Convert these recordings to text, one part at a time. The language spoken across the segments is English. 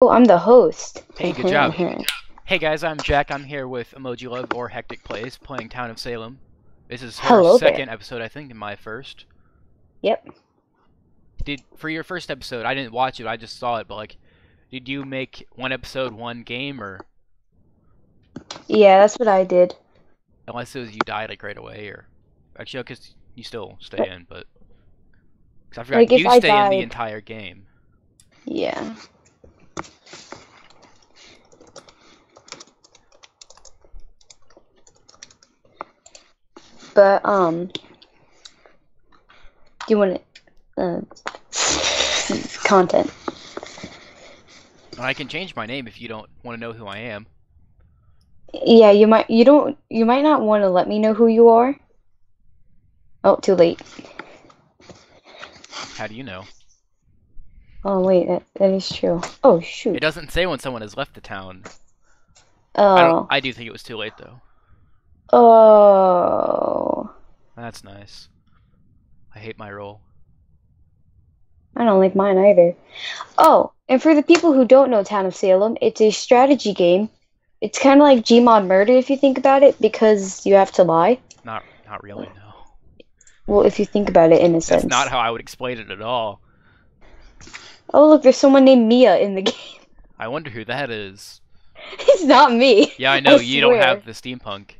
Oh, I'm the host. Hey, good job. Hey guys, I'm Jack. I'm here with Emoji Love or hecticplayz, playing Town of Salem. This is her Hello there. second episode, I think, and my first. Yep. Did for your first episode, I didn't watch it, I just saw it, but like, did you make one episode, one game, or Yeah, that's what I did. unless it was you died like right away, or actually, because you still stay in, but because I forgot Like, you I stay in the entire game. Yeah. But um, do you want uh, content? I can change my name if you don't want to know who I am. Yeah, you might. You don't. You might not want to let me know who you are. Oh, too late. How do you know? Oh wait, that that is true. Oh shoot. It doesn't say when someone has left the town. I. Oh. I do think it was too late though. Oh. That's nice. I hate my role. I don't like mine either. Oh, and for the people who don't know Town of Salem, it's a strategy game. It's kind of like Gmod Murder if you think about it, because you have to lie. Not not really, no. Well, if you think about it in a sense. That's not how I would explain it at all. Oh, look, there's someone named Mia in the game. I wonder who that is. it's not me. Yeah, I know I you don't have the steampunk.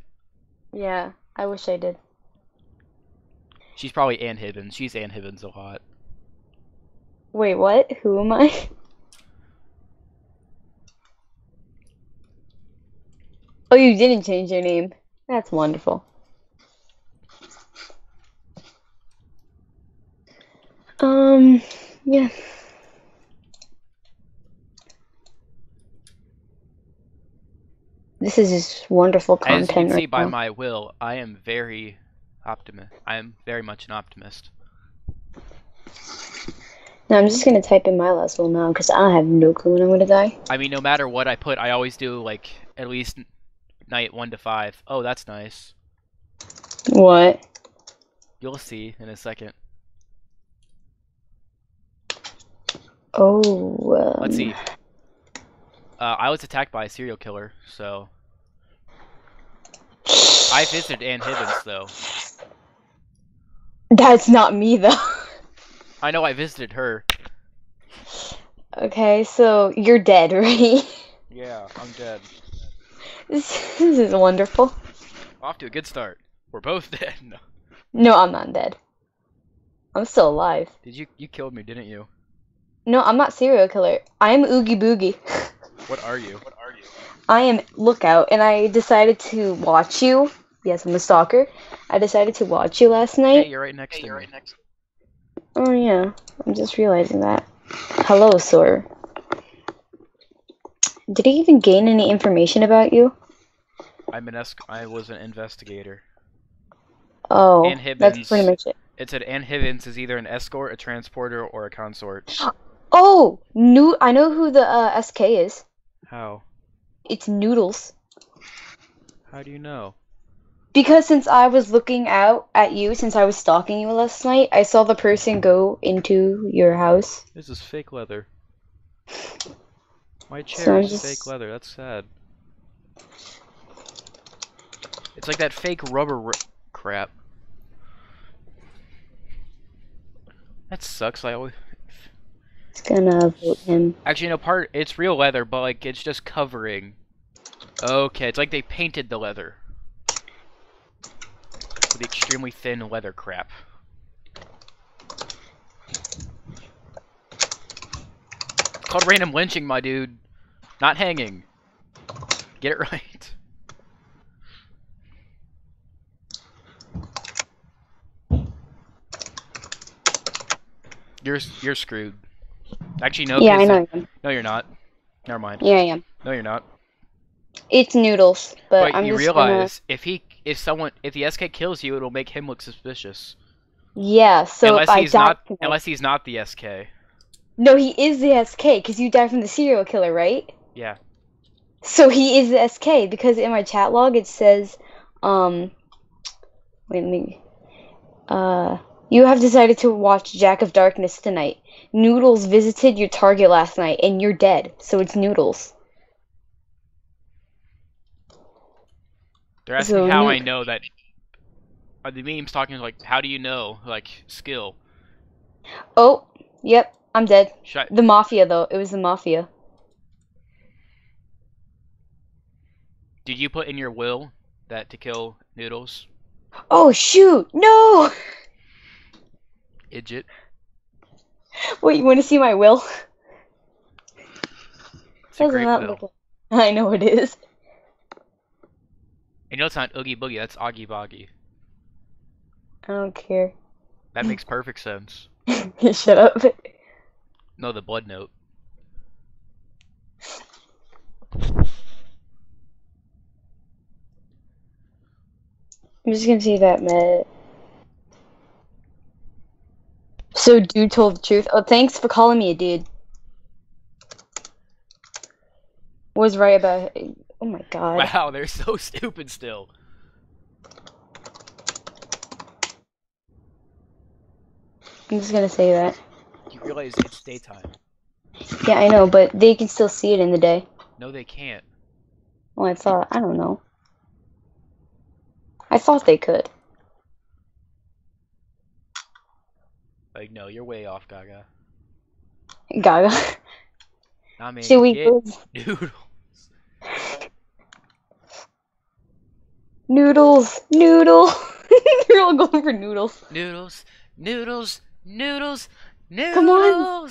Yeah, I wish I did. She's probably Ann Hibbins. She's Ann Hibbins a lot. Wait, what? Who am I? Oh, you didn't change your name. That's wonderful. Um, yeah. This is just wonderful As you content can see right by now. my will, I am very optimist. I am very much an optimist. Now I'm just gonna type in my last will now because I have no clue when I'm gonna die. I mean, no matter what I put, I always do like at least night one to five. Oh, that's nice. What? You'll see in a second. Oh, um, Let's see. Uh, I was attacked by a serial killer, so I visited Ann Hibbins though. That's not me though. I know I visited her. Okay, so you're dead, right? Yeah, I'm dead. This, this is wonderful. Off to a good start. We're both dead. No. No, I'm not dead. I'm still alive. Did you you killed me, didn't you? No, I'm not serial killer. I am Oogie Boogie. What are you? What are you? I am Lookout, and I decided to watch you. Yes, I'm a stalker. I decided to watch you last Hey, night. you're right next to me. Right next. Oh yeah, I'm just realizing that. Hello, sir. Did he even gain any information about you? I'm an esc- I was an investigator. Oh, Ann that's pretty much it. It said Ann Hibbins is either an escort, a transporter, or a consort. Oh, new. I know who the uh, SK is. How? It's Noodles. How do you know? Because since I was looking out at you, since I was stalking you last night, I saw the person go into your house. This is fake leather. My chair I'm is just- fake leather. That's sad. It's like that fake rubber crap. That sucks. I always It's gonna vote him. actually no part. It's real leather, but like it's just covering. Okay, it's like they painted the leather with extremely thin leather crap. It's called random lynching, my dude. Not hanging. Get it right. You're you're screwed. Actually, no. yeah, I know. No, you're not. Never mind. Yeah, I am. No, you're not. It's Noodles, but But I'm you just realize if he, if someone, if the SK kills you, it'll make him look suspicious. Yeah. So unless he's not, unless he's not the SK. No, he is the SK because you died from the serial killer, right? Yeah. So he is the SK because in my chat log it says, um, wait, let me, uh, You have decided to watch Jack of Darkness tonight. Noodles visited your target last night, and you're dead. So it's Noodles. They're asking So how Noo- I know that. Are the memes talking like, how do you know? Like, skill. Oh, yep, I'm dead. I, The Mafia, though. It was the Mafia. did you put in your will that to kill Noodles? Oh, shoot! No! Idjit. Wait, you want to see my will? It's Doesn't that will. look I know it is. And you know it's not Oogie Boogie, that's Augie Boggy. I don't care. That makes perfect sense. Shut up. No, the blood note. I'm just gonna see that, Matt. So, dude told the truth. Oh, thanks for calling me a dude. Was right about. Oh my god. Wow, they're so stupid still. I'm just gonna say that. You realize it's daytime. Yeah, I know, but they can still see it in the day. No, they can't. Well, I thought. I don't know. I thought they could. Like, no, you're way off, Gaga. Gaga. I mean, Should we get go? noodle. Noodles, noodle. You're all going for noodles. Noodles, noodles, noodles, noodles. Come on.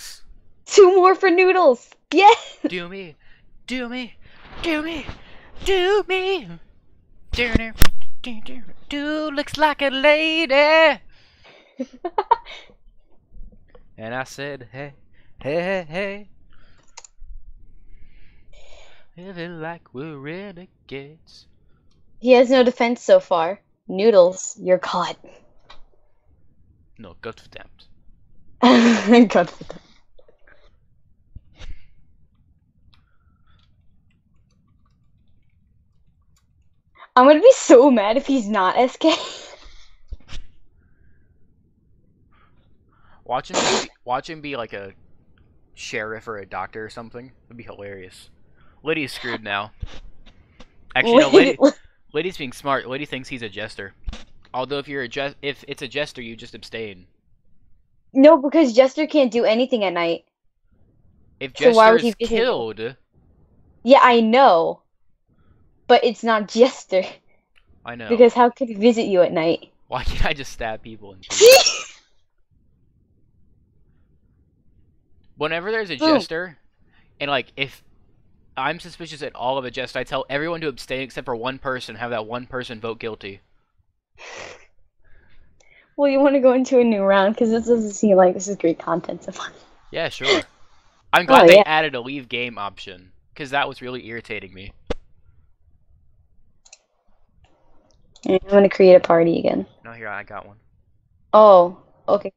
Two more for noodles. Yeah. Do me, do me, do me, do me. Do, do, do, do, do looks like a lady. And I said, hey, hey, hey, hey. Living like we're renegades. He has no defense so far. Noodles, you're caught. No, God damned. God for that. I'm gonna be so mad if he's not SK. Watch him, be, watch him be like a sheriff or a doctor or something. It'd be hilarious. Liddy's screwed now. Actually, no, Liddy, Liddy's being smart. Liddy thinks he's a jester. Although if you're a jest, if it's a jester, you just abstain. no, because Jester can't do anything at night. If So why would he you? killed, Yeah, I know. But it's not Jester. I know. Because how could he visit you at night? Why can't I just stab people? And Whenever there's a Boom. jester, and like if I'm suspicious at all of a jester, I tell everyone to abstain except for one person. Have that one person vote guilty. well, you want to go into a new round because this doesn't seem like this is great content so far. Yeah, sure. I'm glad Oh, they yeah. added a leave game option because that was really irritating me. I'm gonna create a party again. No, here I got one. Oh, okay.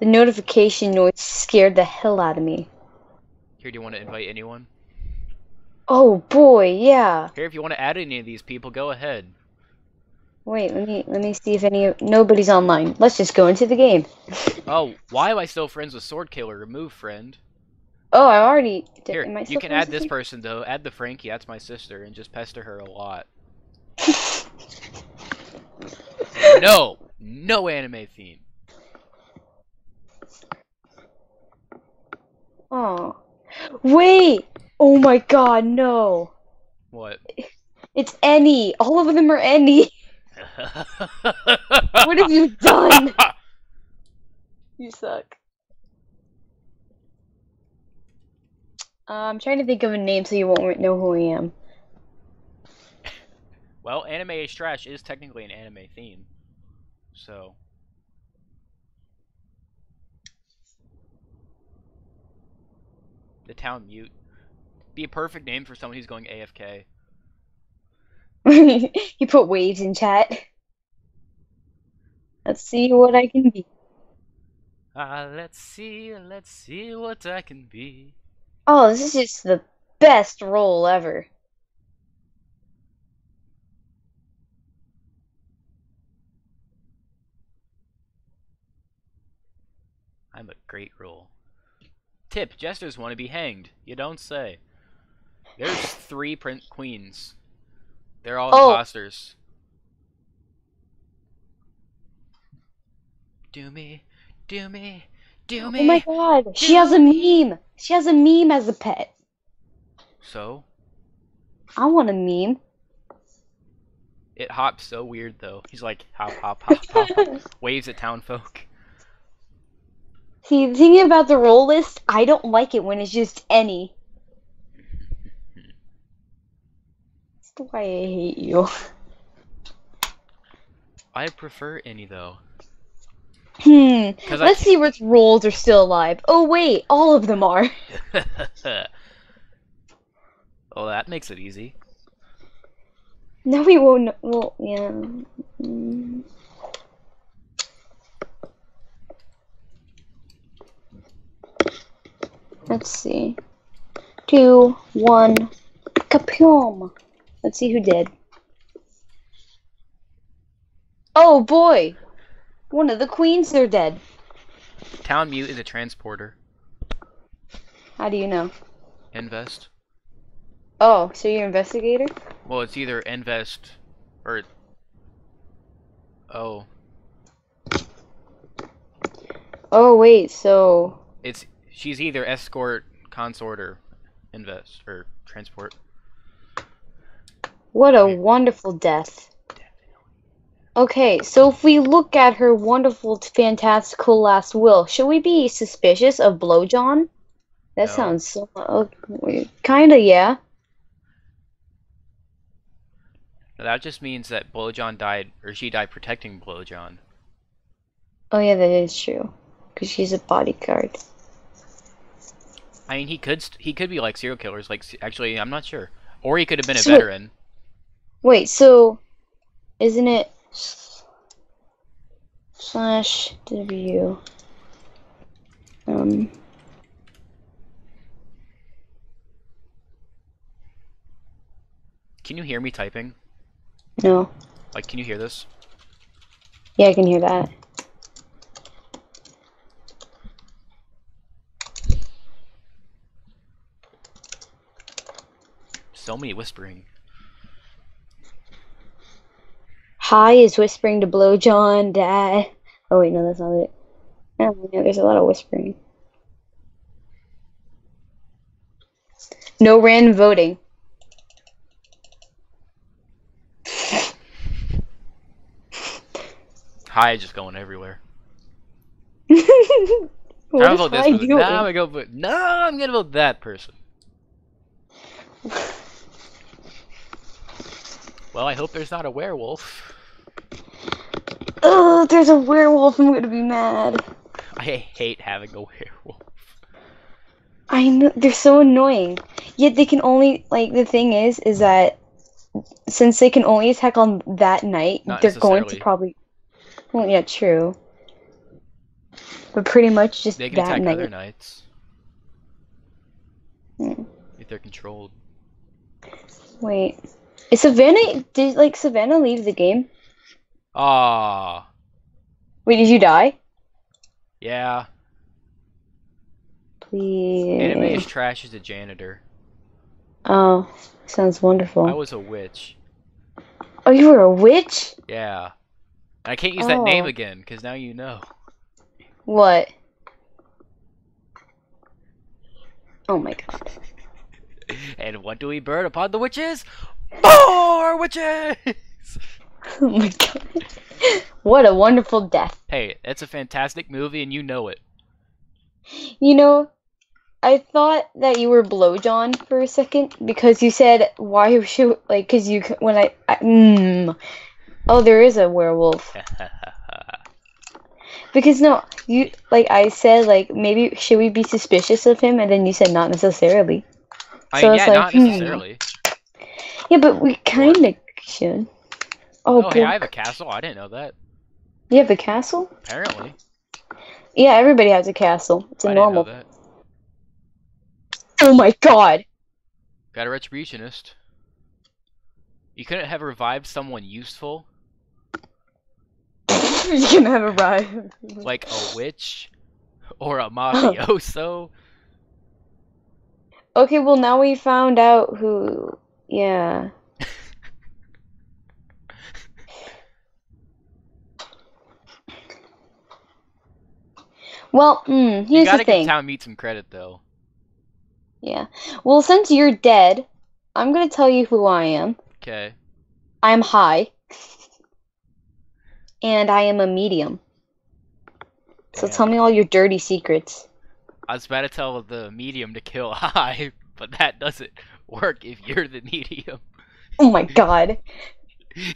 The notification noise scared the hell out of me. Here, do you want to invite anyone? Oh boy, yeah. Here, if you want to add any of these people, go ahead. Wait, let me let me see if any nobody's online. Let's just go into the game. Oh, why am I still friends with Sword Killer? Remove friend. Oh, I already. Did, Here, I you can add this person though. Add the Frankie. That's my sister, and just pester her a lot. No, no anime theme. Oh, wait. Oh my God, no. What? It's any. All of them are any. What have you done? You suck. Uh, I'm trying to think of a name so you won't know who I am. well, anime is trash is technically an anime theme, so The town mute. Be a perfect name for someone who's going AFK. you put waves in chat. Let's see what I can be. Ah, uh, let's see, let's see what I can be. Oh, this is just the best role ever. I'm a great role. Tip: Jesters want to be hanged. You don't say. There's three print queens. They're all Oh. imposters. Do me, do me, do oh me. Oh my god, she has a meme. She has a meme as a pet. So I want a meme. it hops so weird though. He's like hop hop hop hop, hop. waves at town folk. See, thinking about the role list, I don't like it when it's just any. That's why I hate you. I prefer any though. Hmm. I Let's see which roles are still alive. Oh wait, all of them are. well, that makes it easy. No, we won't. Well, yeah. Mm. Let's see. Two, one, kapyom. Let's see who did. Oh boy! One of the queens are dead. Town mute is a transporter. How do you know? Invest. Oh, so you're investigator? Well, it's either invest or. Oh, Oh wait, so it's she's either escort, consort, or invest or transport. what a wonderful death. Okay, so if we look at her wonderful, fantastical last will, should we be suspicious of Blowjohn? That No. sounds so. Okay, kinda, yeah. That just means that Blowjohn died, or she died protecting Blowjohn. Oh yeah, that is true. Because she's a bodyguard. I mean, he could he could be like serial killers. Like, actually, I'm not sure. Or he could have been a So- veteran. Wait, so isn't it slash W? Um. Can you hear me typing? No. Like, can you hear this? Yeah, I can hear that. So many whispering. Hi is whispering to blow John dad. Oh wait, no, that's not it. Oh, yeah, there's a lot of whispering. No random voting. Hi, is just going everywhere. what is vote this Hi person. doing? No, I'm gonna go vote. No, I'm gonna vote that person. Well, I hope there's not a werewolf. Oh, there's a werewolf. I'm gonna be mad. I hate having a werewolf. I know they're so annoying. Yet they can only like the thing is is that since they can only attack on that night, Not they're going to probably. Well, yeah, true. But pretty much just They can that attack night. other nights Hmm. if they're controlled. Wait, is Savannah? Did like Savannah leave the game? Ah, Wait, did you die? yeah. Please. Anime is trash as a janitor. Oh, sounds wonderful. I was a witch. Oh, you were a witch? Yeah. And I can't use that name Oh. again because now you know. What? Oh my god. And what do we burn upon the witches? More witches! Oh my god. What a wonderful death. Hey, that's a fantastic movie and you know it. You know, I thought that you were blow John for a second because you said why should like because you when I, I mm, oh there is a werewolf because no you like I said like maybe should we be suspicious of him and then you said not necessarily I So mean, it's yeah, like, not hmm. Yeah but we kind of should oh, Oh, hey. I have a castle. I didn't know that. you have a castle Apparently. yeah everybody has a castle it's a I didn't normal know that. oh my god Got a retributionist. You couldn't have revived someone useful, you're gonna have a ride like a witch or a mafioso. Okay, well now we found out who. Yeah. Well, mm, you here's gotta the give. Town Meat some credit though. Yeah. Well, since you're dead, I'm gonna tell you who I am. Okay. I'm high. And I am a medium. So tell me all your dirty secrets. I was about to tell the medium to kill high, but that doesn't work if you're the medium. Oh my god.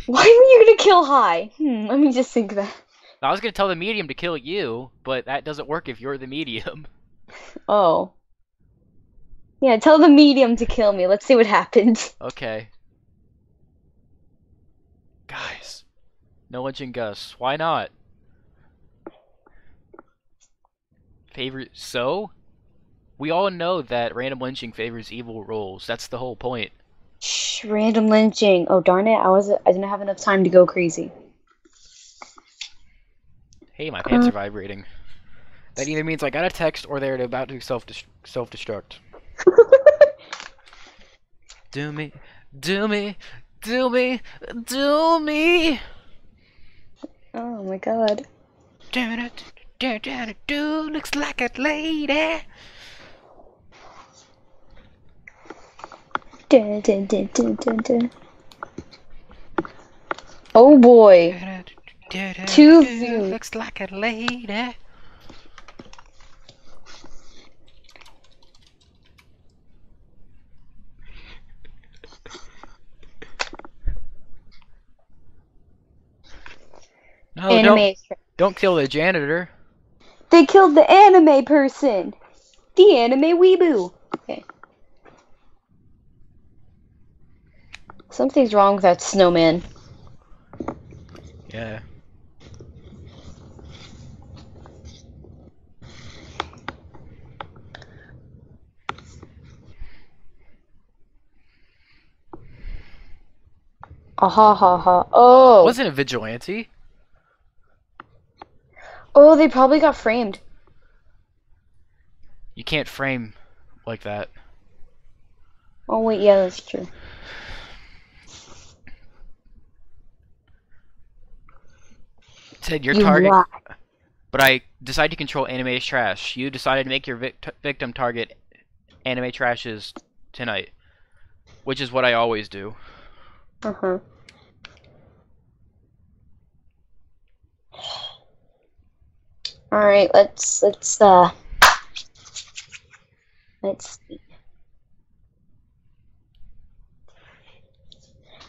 Why were you gonna kill high? Hmm, let me just think that. I was gonna tell the medium to kill you, but that doesn't work if you're the medium. Oh. Yeah, tell the medium to kill me. Let's see what happens. Okay. Guys, no lynching Gus. Why not? Favorite. So? We all know that random lynching favors evil roles. That's the whole point. Shh, random lynching. Oh darn it, I was I didn't have enough time to go crazy. Hey, my pants Uh. are vibrating. That either means I got a text or they're about to self self destruct. do me, do me, do me, do me. Oh my god. Do do do do do. Looks like a lady. Oh boy. Two views. Looks like a lady. No, don't, don't kill the janitor. They killed the anime person. The anime weeboo. Okay. Something's wrong with that snowman. Yeah. Ah ha ha ha. Oh. Wasn't a vigilante. Oh, they probably got framed. You can't frame like that. Oh wait, yeah, that's true. Said your You target, lie. but I decide to control anime trash. You decided to make your vict- victim target anime trashes tonight, which is what I always do. Uh-huh. All right, let's let's uh let's see.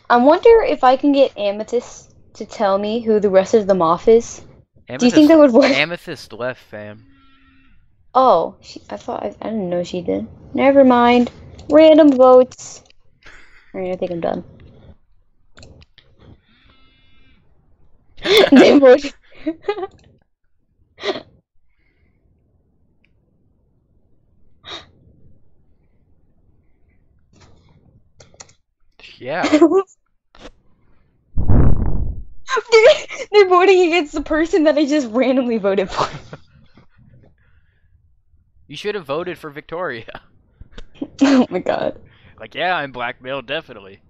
I wonder if I can get Amethyst to tell me who the rest of the moth is. Do you think that would work? Amethyst left, fam. Oh, she, I thought I, I didn't know she did. Never mind. Random votes. All right, I think I'm done. they voted. Yeah. they're, they're voting against the person that I just randomly voted for. You should have voted for Victoria. oh my god. Like, yeah, I'm blackmailed, definitely.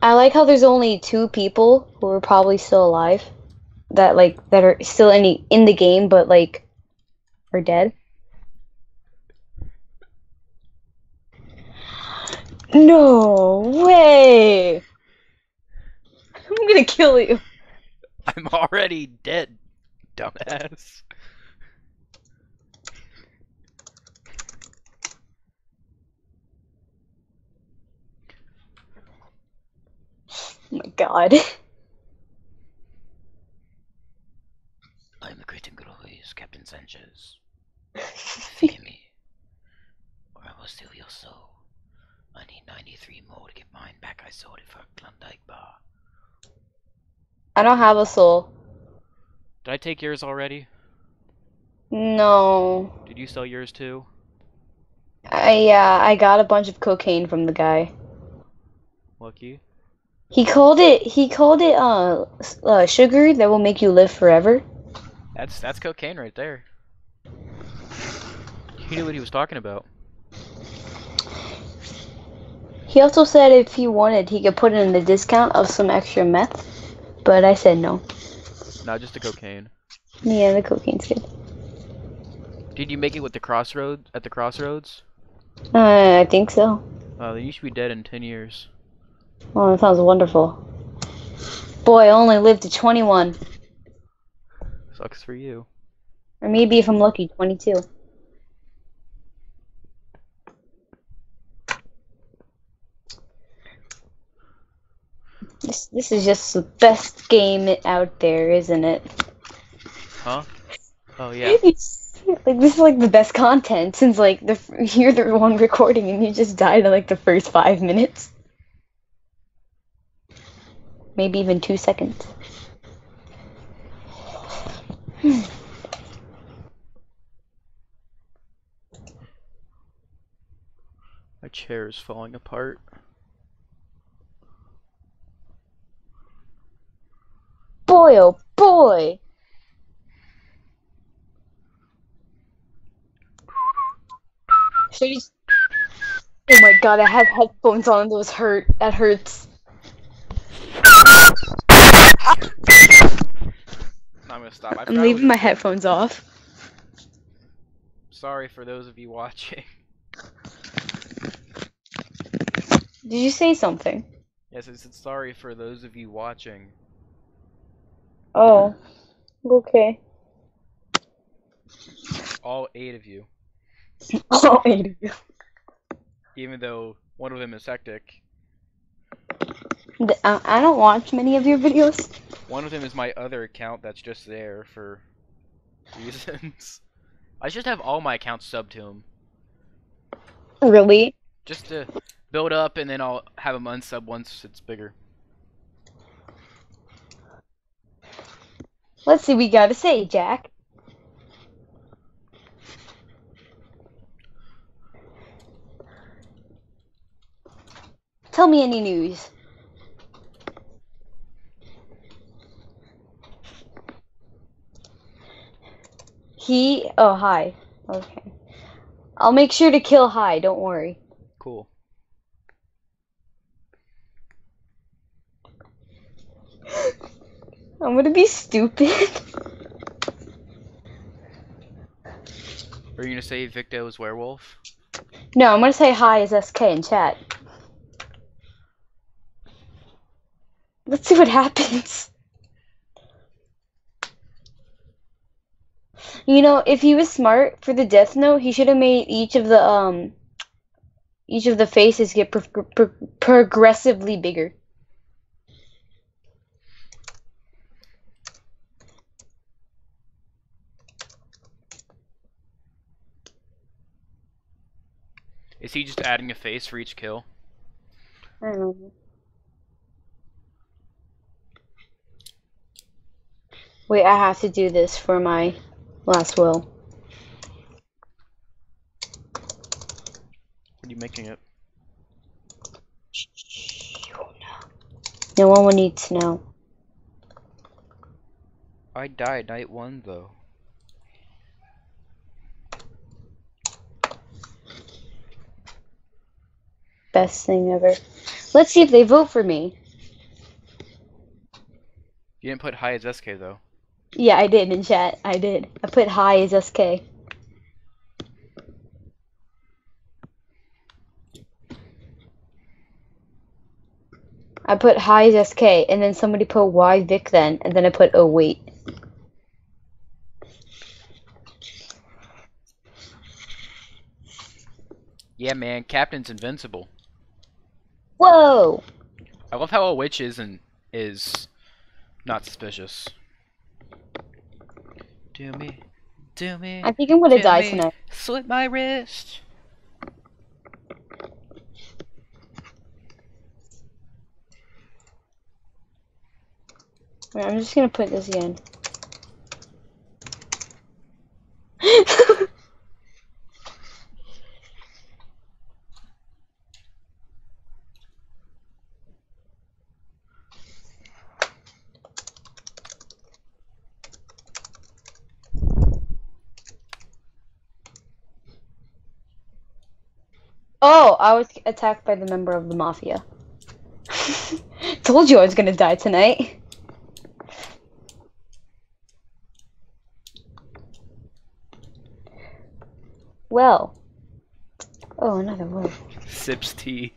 I like how there's only two people who are probably still alive that like that are still in the, in the game but like are dead. No way. I'm going to kill you. I'm already dead, dumbass. Oh my god. I'm the great and glorious Captain Sanchez. Fear me, or I will steal your soul. I need 93 more to get mine back. I sold it for a Klondike bar. I don't have a soul. Did I take yours already? No. Did you sell yours too? I yeah, I got a bunch of cocaine from the guy. Lucky. He called it he called it uh, uh sugar that will make you live forever. That's that's cocaine right there. He knew what he was talking about. He also said if he wanted, he could put in the discount of some extra meth, but I said no. Not just the cocaine. Yeah, the cocaine's good. Did you make it with the crossroads at the crossroads? Uh, I think so. Oh, then you should be dead in ten years. Well, that sounds wonderful. Boy, I only lived to 21. Sucks for you. Or maybe if I'm lucky, 22. This, this is just the best game out there, isn't it? Huh? Oh yeah. Like this is like the best content since like the you're the one recording and you just died in like the first five minutes. Maybe even two seconds. My chair is falling apart. Boy, oh boy! Should you... Oh my god, I have headphones on. Those hurt. That hurts. No, I'm gonna stop. I I'm leaving my headphones off. Sorry for those of you watching. Did you say something? Yes, I said sorry for those of you watching. Oh. Okay. All eight of you. Oh, eight of you. Even though one of them is hectic. Th- uh, I don't watch many of your videos. One of them is my other account that's just there for reasons. I should have all my accounts subbed to him. Really? Just to build up and then I'll have him unsub once it's bigger. Let's see what we gotta say, Jack. Tell me any news. He. Oh, hi. Okay. I'll make sure to kill Hi, don't worry. Cool. I'm gonna be stupid. Are you gonna say Victo is werewolf? No, I'm gonna say hi as SK in chat. Let's see what happens. You know, if he was smart for the Death Note, he should have made each of the um each of the faces get pro- pro- progressively bigger. Is he just adding a face for each kill? I don't know. Wait, I have to do this for my last will. What are you making it? No one will need to know. I died night one though. Best thing ever. Let's see if they vote for me. You didn't put high as SK though. Yeah, I did in chat. I did. I put hi as SK. I put hi as SK, and then somebody put why Vic then, and then I put oh wait. Yeah, man, Captain's invincible. Whoa! I love how a witch isn't is not suspicious. Do me, do me. I think I'm gonna die me, tonight. Slit my wrist. Wait, I'm just gonna put this again. Oh, I was attacked by the member of the mafia. Told you I was gonna die tonight. Well. Oh, another word. Sips tea.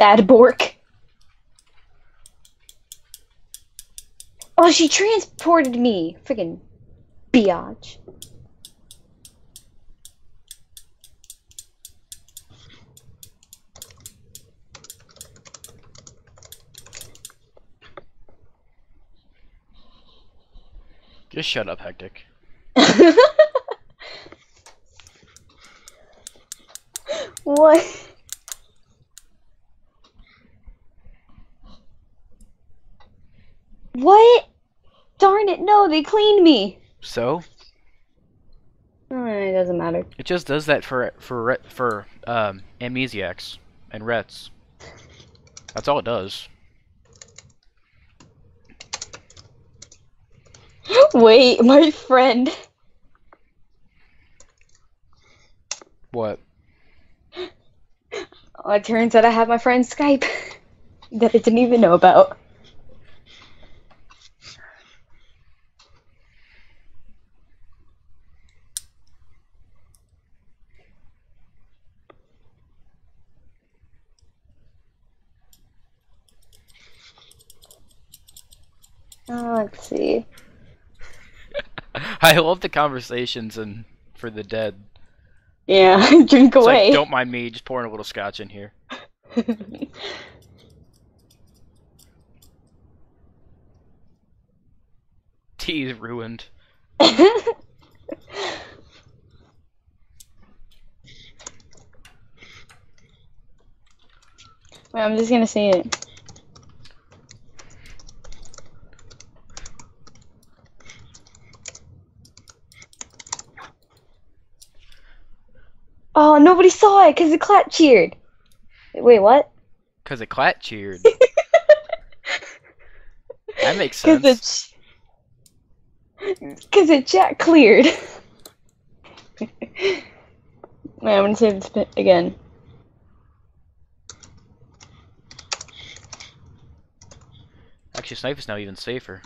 Sad Bork. Oh, she transported me. Friggin' biatch. Just shut up, Hectic. what? What? Darn it, no, they cleaned me. So Oh, it doesn't matter. it just does that for for for um, amnesiacs and rets. That's all it does. Wait, my friend. What? Oh, it turns out I have my friend's Skype that I didn't even know about. Oh, let's see. I love the conversations and for the dead. Yeah, drink It's away. like, don't mind me, just pouring a little scotch in here. Tea is ruined. Wait, I'm just gonna say it. Oh, nobody saw it because the clap cheered. Wait, what? Cause the clat cheered. that makes Because sense. because the chat cleared. Wait, I'm gonna say this bit again. Actually, snipe is now even safer.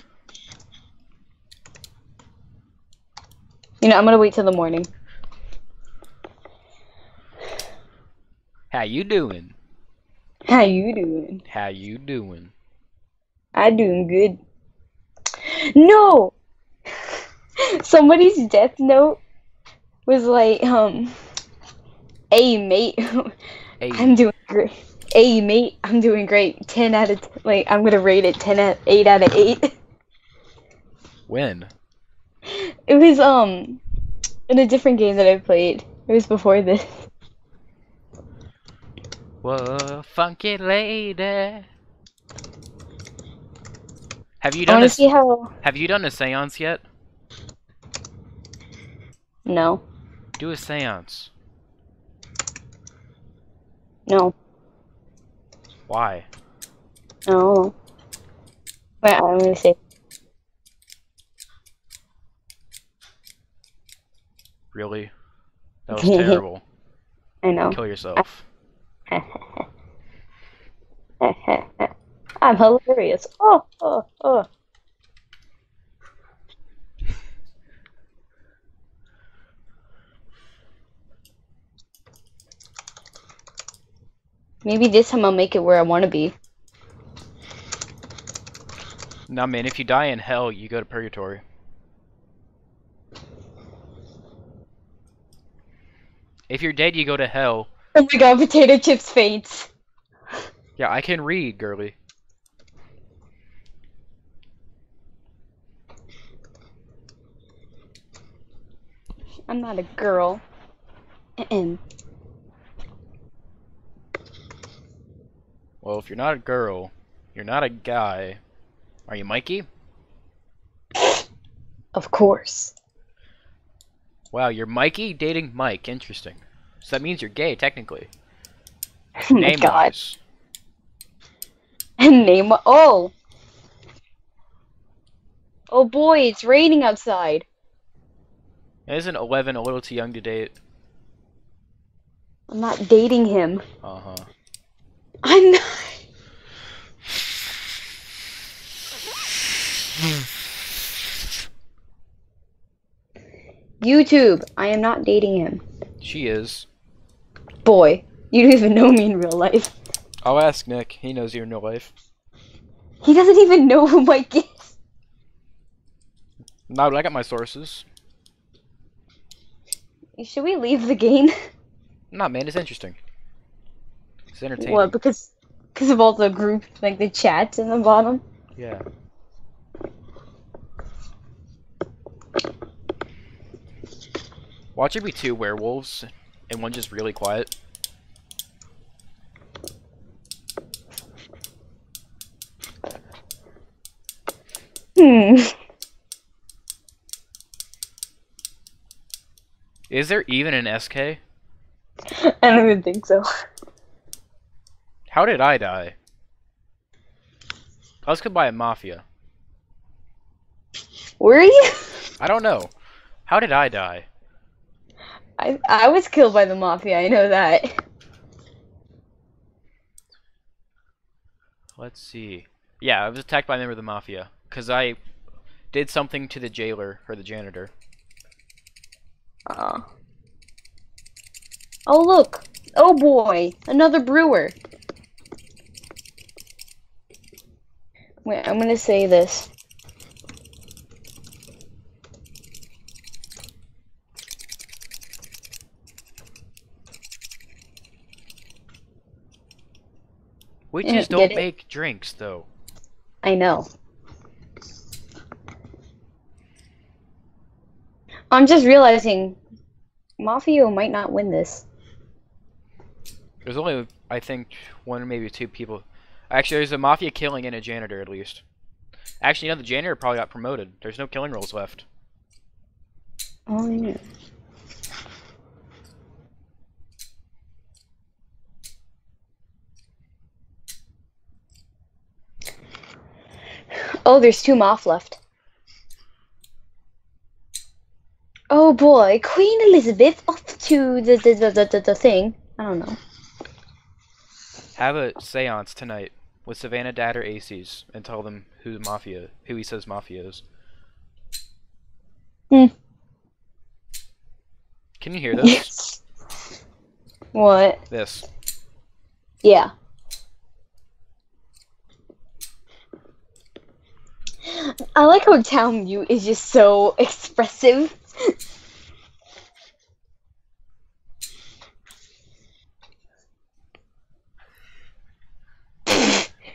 You know, I'm gonna wait till the morning. How you doing? How you doing? How you doing? I doing good. No! Somebody's death note was like, um, hey mate, Hey, I'm doing great. Hey mate, I'm doing great. 10 out of, t- like, I'm gonna rate it 10 out, 8 out of 8. when? It was, um, in a different game that I played. It was before this. Whoa, funky lady. Have you done a, see how, Have you done a séance yet? no, Do a séance. no, Why? no. Wait, I'm gonna say, Really? That was terrible. I know. Kill yourself. I'm hilarious. Oh, oh, oh. Maybe this time I'll make it where I want to be. Nah, man, if you die in hell, you go to purgatory. If you're dead, you go to hell. Oh my god, potato chips faints. Yeah, I can read, girly. I'm not a girl. Well, if you're not a girl, you're not a guy. Are you Mikey? Of course. Wow, you're Mikey dating Mike. Interesting. So that means you're gay, technically. Oh my Name god. And name oh. Oh boy, it's raining outside. Isn't 11 a little too young to date? I'm not dating him. Uh huh. I'm not. YouTube, I am not dating him. She is. Boy, you don't even know me in real life. I'll ask Nick. He knows you in real life. He doesn't even know who Mike is. No, I got my sources. Should we leave the game? Nah, man, it's interesting. It's entertaining. What? Because because of all the group, like the chats in the bottom. Yeah. Watch it be two werewolves and one just really quiet. Hmm. Is there even an SK? I don't even think so. How did I die? I was killed by a mafia. Were you? I don't know. How did I die? I I was killed by the mafia. I know that. Let's see. Yeah, I was attacked by a member of the mafia because I did something to the jailer or the janitor. Oh. Oh look! Oh boy, another brewer. Wait, I'm gonna say this. We just don't it? make drinks though. I know. I'm just realizing Mafia might not win this. There's only, I think, one or maybe two people. Actually, there's a mafia killing and a janitor at least. Actually, no, the janitor probably got promoted. There's no killing roles left. Oh, yeah. Oh, there's two moth left. Oh boy, Queen Elizabeth off to the the, the, the, the, thing. I don't know. Have a seance tonight with Savannah Dad or Aces and tell them who mafia, who he says mafia is. Hmm. Can you hear this? what? this. Yeah. I like how Town Mute is just so expressive.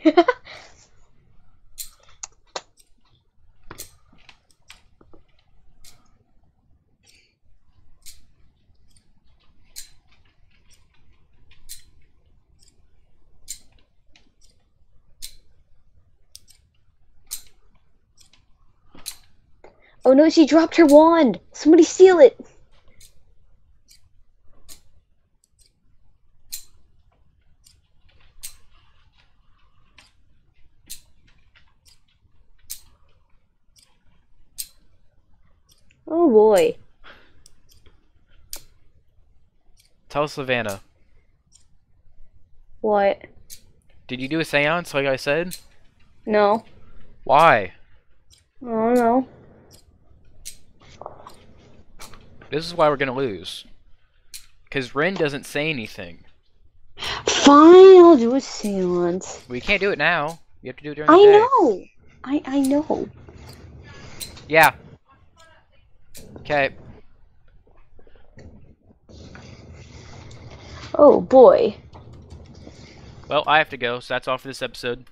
oh no, she dropped her wand. Somebody steal it. Oh boy. Tell Savannah. What? Did you do a seance like I said? No. Why? I don't know. This is why we're gonna lose. Cause Ren doesn't say anything. Fine, I'll do a seance. We can't do it now. You have to do it during the I day. know. I I know. Yeah. Okay. Oh boy. Well, I have to go, so that's all for this episode.